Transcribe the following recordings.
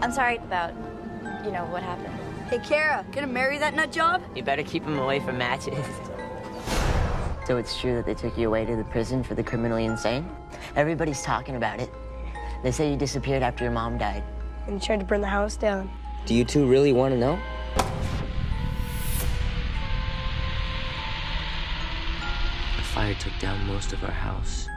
I'm sorry about, you know, what happened. Hey, Kara, gonna marry that nut job? You better keep him away from matches. so it's true that they took you away to the prison for the criminally insane? Everybody's talking about it. They say you disappeared after your mom died. And you tried to burn the house down. Do you two really want to know? The fire took down most of our house.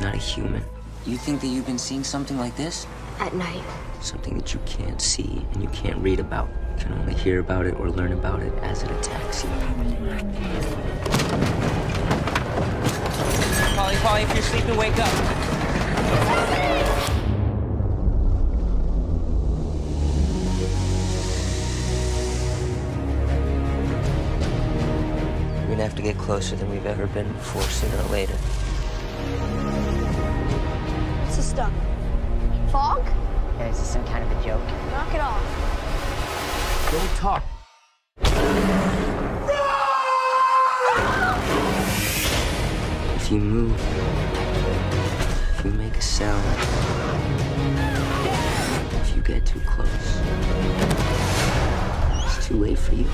Not a human. You think that you've been seeing something like this? At night. Something that you can't see and you can't read about. You can only hear about it or learn about it as it attacks you. Paulie, Paulie, if you're sleeping, wake up. We're gonna have to get closer than we've ever been before, sooner or later. What's this stuff? Fog? Yeah, is this some kind of a joke? Knock it off. Don't talk. If you move, if you make a sound, if you get too close, it's too late for you.